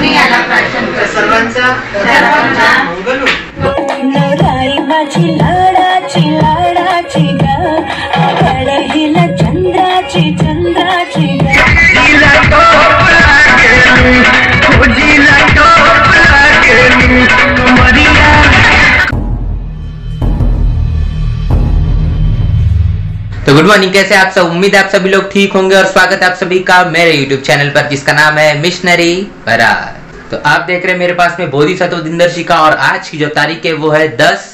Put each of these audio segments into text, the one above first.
आम्ही सर्वांचा good morning कैसे आप सब? उम्मीद है आप सभी लोग ठीक होंगे और स्वागत है आप सभी का मेरे यूट्यूब चैनल पर, जिसका नाम है मिशनरी बरार तो आप देख रहे हैं मेरे पास में बोधिसत्व दिनदर्शिका और आज की जो तारीख है वो है 10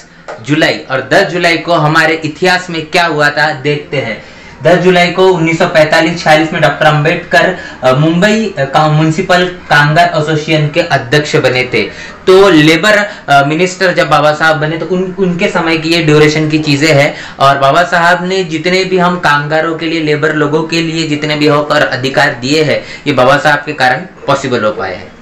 जुलाई। और 10 जुलाई को हमारे इतिहास में क्या हुआ था, देखते हैं। 10 जुलाई को 1945-46 में डॉक्टर अंबेडकर मुंबई का म्युनिसिपल कामगार एसोसिएशन के अध्यक्ष बने थे। तो लेबर मिनिस्टर जब बाबा साहब बने तो उन, उनके समय की ये ड्यूरेशन की चीज़ें हैं। और बाबा साहब ने जितने भी हम कामगारों के लिए लेबर लोगों के लिए जितने भी हक और अधिकार दिए हैं, ये बाबा साहब के कारण पॉसिबल हो पाए हैं।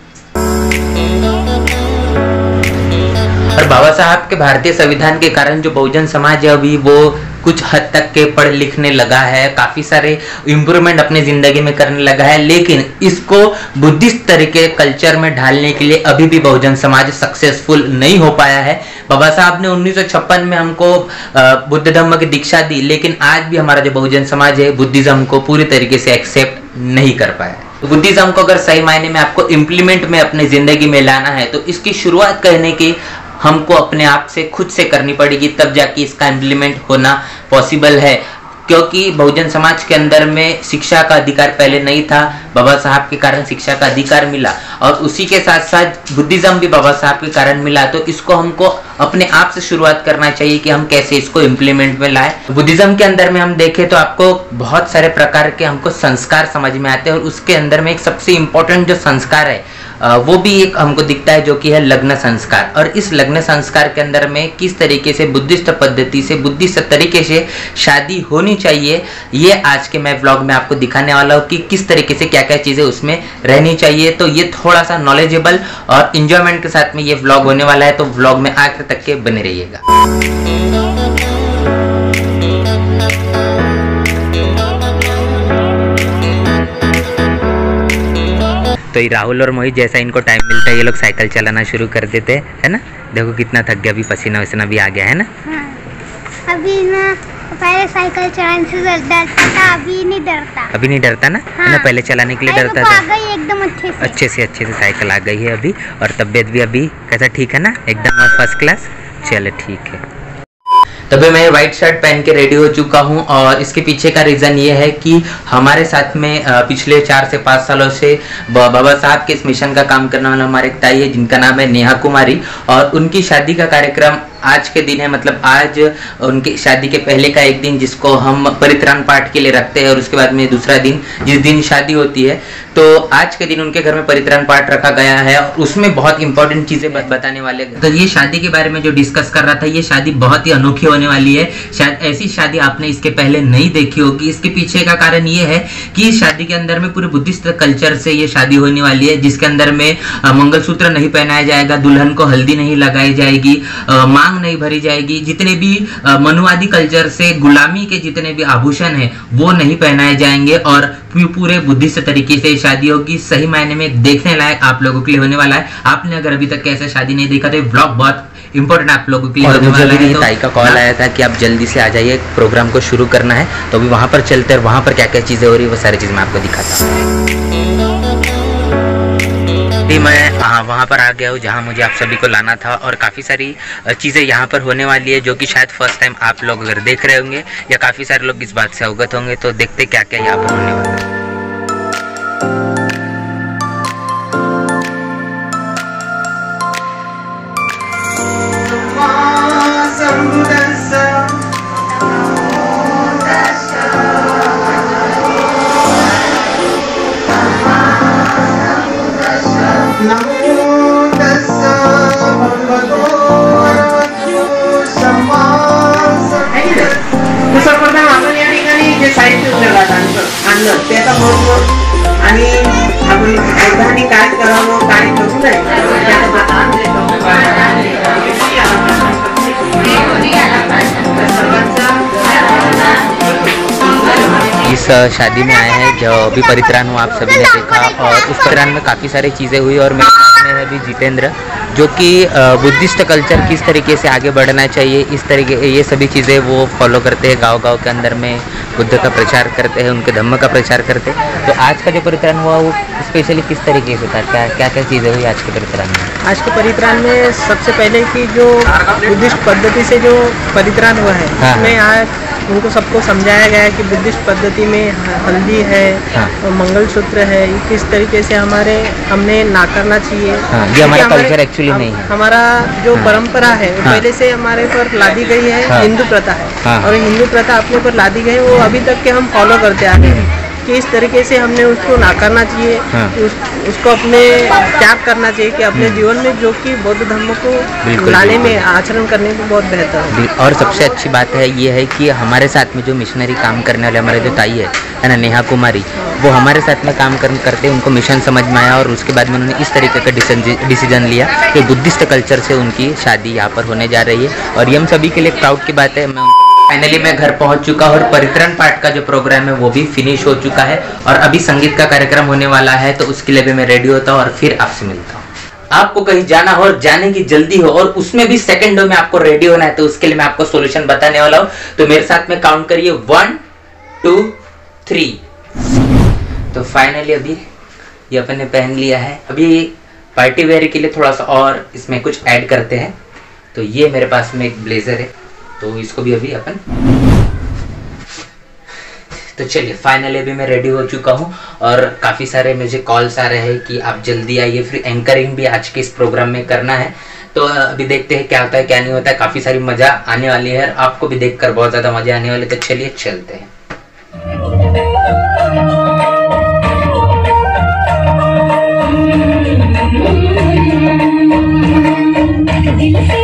और बाबा साहब के भारतीय संविधान के कारण जो बहुजन समाज है अभी वो कुछ हद तक के पढ़ लिखने लगा है, काफ़ी सारे इम्प्रूवमेंट अपने ज़िंदगी में करने लगा है, लेकिन इसको बुद्धिस्ट तरीके कल्चर में ढालने के लिए अभी भी बहुजन समाज सक्सेसफुल नहीं हो पाया है। बाबा साहब ने 1956 में हमको बुद्ध धर्म की दीक्षा दी, लेकिन आज भी हमारा जो बहुजन समाज है, बुद्धिज्म को पूरी तरीके से एक्सेप्ट नहीं कर पाया। तो बुद्धिज्म को अगर सही मायने में आपको इम्प्लीमेंट में अपने ज़िंदगी में लाना है तो इसकी शुरुआत करने की हमको अपने आप से, खुद से करनी पड़ेगी, तब जाके इसका इम्प्लीमेंट होना पॉसिबल है। क्योंकि बहुजन समाज के अंदर में शिक्षा का अधिकार पहले नहीं था, बाबा साहब के कारण शिक्षा का अधिकार मिला। और उसी के साथ साथ बुद्धिज्म भी बाबा साहब के कारण मिला। तो इसको हमको अपने आप से शुरुआत करना चाहिए कि हम कैसे इसको इम्प्लीमेंट में लाए। बुद्धिज्म के अंदर में हम देखें तो आपको बहुत सारे प्रकार के हमको संस्कार समझ में आते हैं। और उसके अंदर में एक सबसे इम्पोर्टेंट जो संस्कार है वो भी एक हमको दिखता है जो कि है लग्न संस्कार। और इस लग्न संस्कार के अंदर में किस तरीके से बुद्धिस्ट पद्धति से, बुद्धिस्ट तरीके से शादी होनी चाहिए, ये आज के मैं ब्लॉग में आपको दिखाने वाला हूँ कि किस तरीके से क्या क्या चीज़ें उसमें रहनी चाहिए। तो ये थोड़ा सा नॉलेजेबल और इंजॉयमेंट के साथ में ये व्लॉग होने वाला है तो व्लॉग में आखिर तक के बने रहिएगा। तो ये राहुल और मोहित जैसा इनको टाइम मिलता है ये लोग साइकिल चलाना शुरू कर देते हैं है ना? देखो कितना थक गया अभी पसीना वसीना भी आ गया है ना? हाँ। अभी ना पहले साइकिल चलाने से डरता था अभी नहीं डरता। अभी नहीं डरता ना? है ना। पहले चलाने के लिए डरता था। एकदम अच्छे से। अच्छे से अच्छे से साइकिल आ गई है अभी और तबीयत भी अभी कैसा ठीक है ना? एकदम फ़र्स्ट क्लास चलो ठीक है। तभी मैं व्हाइट शर्ट पहन के रेडी हो चुका हूँ और इसके पीछे का रीज़न ये है कि हमारे साथ में पिछले चार से पाँच सालों से बाबा साहब के इस मिशन का काम करने वाला हमारे एक ताई है, जिनका नाम है नेहा कुमारी और उनकी शादी का कार्यक्रम आज के दिन है मतलब आज उनकी शादी के पहले का एक दिन जिसको हम परित्राण पाठ के लिए रखते हैं और उसके बाद में दूसरा दिन जिस दिन शादी होती है। तो आज के दिन उनके घर में परित्राण पाठ रखा गया है और उसमें बहुत इंपॉर्टेंट चीज़ें बताने वाले तो ये शादी के बारे में जो डिस्कस कर रहा था ये शादी बहुत ही अनोखी होने वाली है। शायद ऐसी शादी आपने इसके पहले नहीं देखी होगी। इसके पीछे का कारण ये है कि शादी के अंदर में पूरे बुद्धिस्ट कल्चर से ये शादी होने वाली है जिसके अंदर में मंगलसूत्र नहीं पहनाया जाएगा दुल्हन को हल्दी नहीं लगाई जाएगी अ, मांग नहीं भरी जाएगी। जितने भी मनुवादी कल्चर से गुलामी के जितने भी आभूषण है वो नहीं पहनाए जाएँगे और पूरे बुद्धिस्ट तरीके से शादी होगी। सही मायने में देखने लायक आप लोगों के लिए होने वाला है। आपने अगर अभी तक कैसे शादी नहीं देखा तो ब्लॉग बहुत इंपॉर्टेंट आप लोगों के लिए और मुझे वाला भी तो ताई का कॉल आया था कि आप जल्दी से आ जाइए प्रोग्राम को शुरू करना है। तो अभी वहाँ पर चलते हैं और वहाँ पर क्या क्या चीज़ें हो रही है वो सारी चीज़ मैं आपको दिखाता हूँ। अभी मैं आ, वहाँ पर आ गया हूँ जहाँ मुझे आप सभी को लाना था और काफ़ी सारी चीज़ें यहाँ पर होने वाली है जो कि शायद फ़र्स्ट टाइम आप लोग अगर देख रहे होंगे या काफ़ी सारे लोग इस बात से अवगत होंगे तो देखते क्या क्या यहाँ पर होने वाला है। अ, शादी में आए हैं जो अभी परित्राण हुआ आप सभी ने देखा और उस परित्रान में काफ़ी सारी चीज़ें हुई और मेरे साथ में है अभी जितेंद्र जो कि बुद्धिस्ट कल्चर किस तरीके से आगे बढ़ना चाहिए इस तरीके ये सभी चीज़ें वो फॉलो करते हैं गाँव गाँव के अंदर में बुद्ध का प्रचार करते हैं उनके धम्म का प्रचार करते हैं। तो आज का जो परित्रान हुआ वो स्पेशली किस तरीके से था? क्या क्या क्या चीज़ें हुई आज के परित्रान में? आज के परित्राण में सबसे पहले की जो बुद्धिस्ट पद्धति से जो परित्राण हुआ है हाँ। उसमें आज उनको सबको समझाया गया है कि बुद्धिस्ट पद्धति में हल्दी है हाँ। मंगल मंगलसूत्र है किस तरीके से हमारे हमने ना करना चाहिए हाँ, ये हमारा हमारे- एक्चुअली नहीं है। हमारा जो हाँ। परंपरा है हाँ। पहले से हमारे पर लादी गई है हाँ। हिंदू प्रथा है हाँ। और हिंदू प्रथा अपने पर लादी गई है वो अभी तक के हम फॉलो करते आ रहे हैं कि इस तरीके से हमने उसको नाकारना चाहिए हाँ। उस, उसको अपने त्याग करना चाहिए कि अपने जीवन में जो कि बौद्ध धर्म को लाने में आचरण करने में बहुत बेहतर है। और सबसे अच्छी बात है ये है कि हमारे साथ में जो मिशनरी काम करने वाले हमारे जो ताई है है ना नेहा कुमारी वो हमारे साथ में काम कर, करते उनको मिशन समझ में आया और उसके बाद में उन्होंने इस तरीके का डिसीज़न डिसीज़न लिया कि बुद्धिस्ट कल्चर से उनकी शादी यहाँ पर होने जा रही है। और ये हम सभी के लिए प्राउड की बात है मैं फाइनली मैं घर पहुँच चुका हूँ और परित्रण पाठ का जो प्रोग्राम है, वो भी फिनिश हो चुका है। और अभी संगीत का कार्यक्रम होने वाला है तो उसके लिए भी मैं रेडी होता हूँ और फिर आपसे मिलता हूँ। आपको कहीं जाना हो और जाने की जल्दी हो, और उसमें भी सेकंडों में आपको रेडी होना है तो उसके लिए मैं आपको सोल्यूशन बताने वाला हूँ। तो मेरे साथ में काउंट करिए। वन टू थ्री तो फाइनली अभी ये अपन ने पहन लिया है। अभी पार्टी वेयर के लिए थोड़ा सा और इसमें कुछ ऐड करते हैं। तो ये मेरे पास में एक ब्लेजर है। तो इसको भी अभी अपन तो चलिए फाइनली अभी मैं रेडी हो चुका हूँ और काफ़ी सारे मुझे कॉल्स आ रहे हैं कि आप जल्दी आइए, फिर एंकरिंग भी आज के इस प्रोग्राम में करना है। तो अभी देखते हैं क्या होता है, क्या नहीं होता है, काफ़ी सारी मज़ा आने वाली है और आपको भी देखकर बहुत ज़्यादा मज़ा आने वाली तो चलिए, चलते हैं। दिल से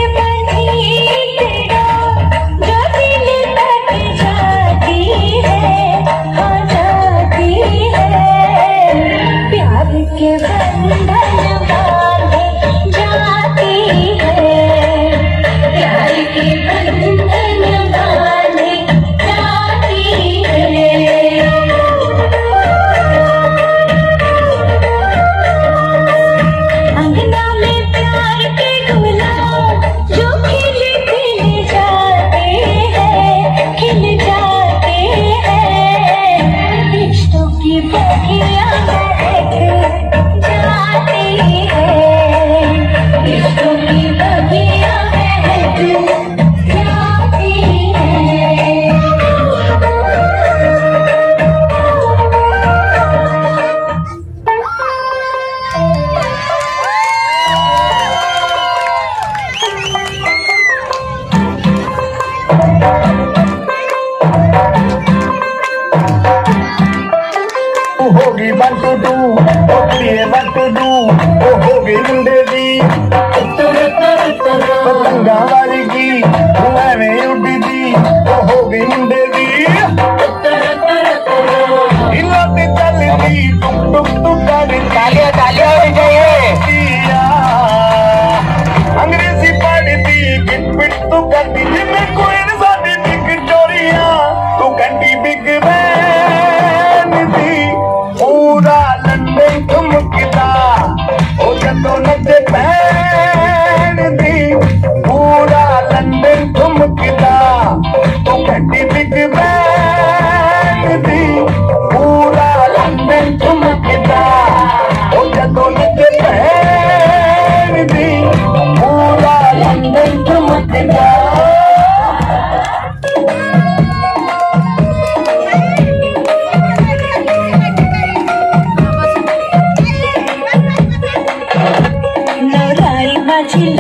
Chile.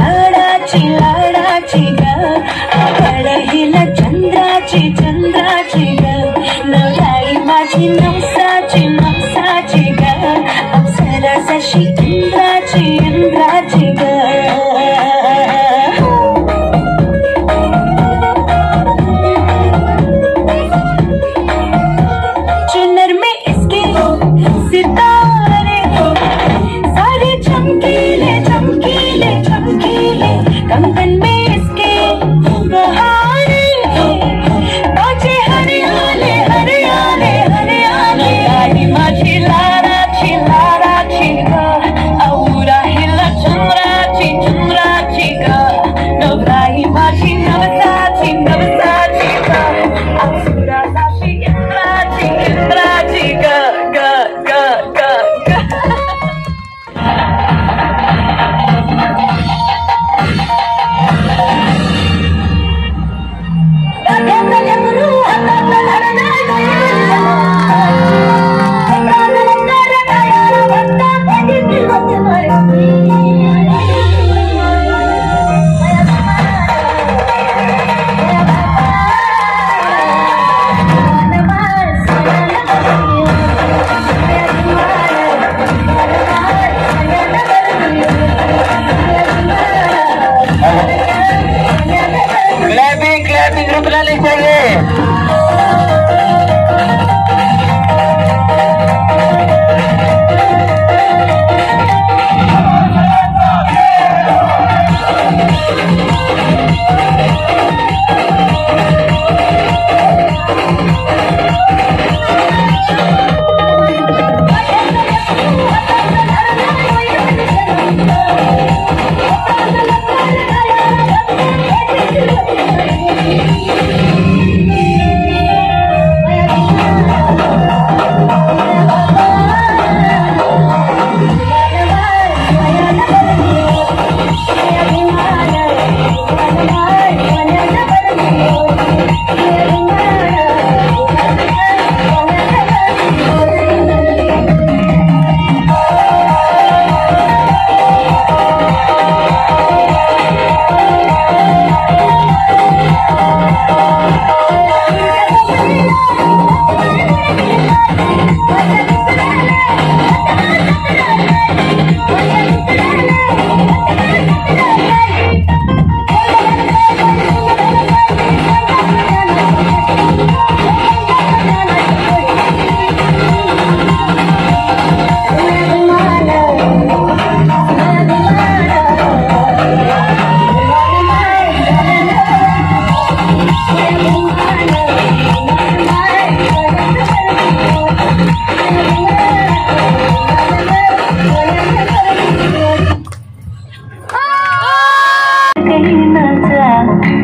क्लैपिंग क्लैपिंग रुकना नहीं चाहिए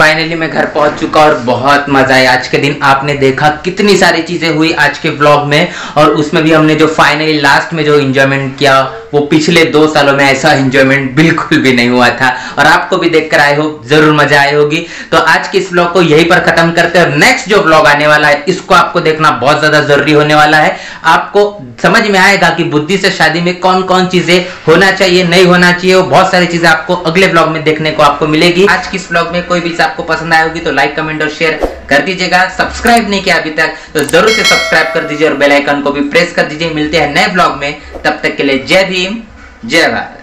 फाइनली मैं घर पहुँच चुका और बहुत मज़ा आया। आज के दिन आपने देखा कितनी सारी चीज़ें हुई आज के ब्लॉग में और उसमें भी हमने जो फाइनली लास्ट में जो इंजॉयमेंट किया, वो पिछले दो सालों में ऐसा इंजॉयमेंट बिल्कुल भी नहीं हुआ था। और आपको भी देखकर आए हो ज़रूर मज़ा आई होगी। तो आज के इस ब्लॉग को यहीं पर खत्म करते हैं और नेक्स्ट जो ब्लॉग आने वाला है, इसको आपको देखना बहुत ज़्यादा ज़रूरी होने वाला है। आपको समझ में आएगा कि बुद्धि से शादी में कौन कौन चीज़ें होना चाहिए, नहीं होना चाहिए बहुत सारी चीज़ें आपको अगले ब्लॉग में देखने को आपको मिलेगी। आज की इस ब्लॉग में कोई भी आपको पसंद आए होगी तो लाइक कमेंट और शेयर कर दीजिएगा। सब्सक्राइब नहीं किया अभी तक तो ज़रूर से सब्सक्राइब कर दीजिए और बेलाइकन को भी प्रेस कर दीजिए। मिलते हैं नए ब्लॉग में। तब तक के लिए जय भीम, जय भारत।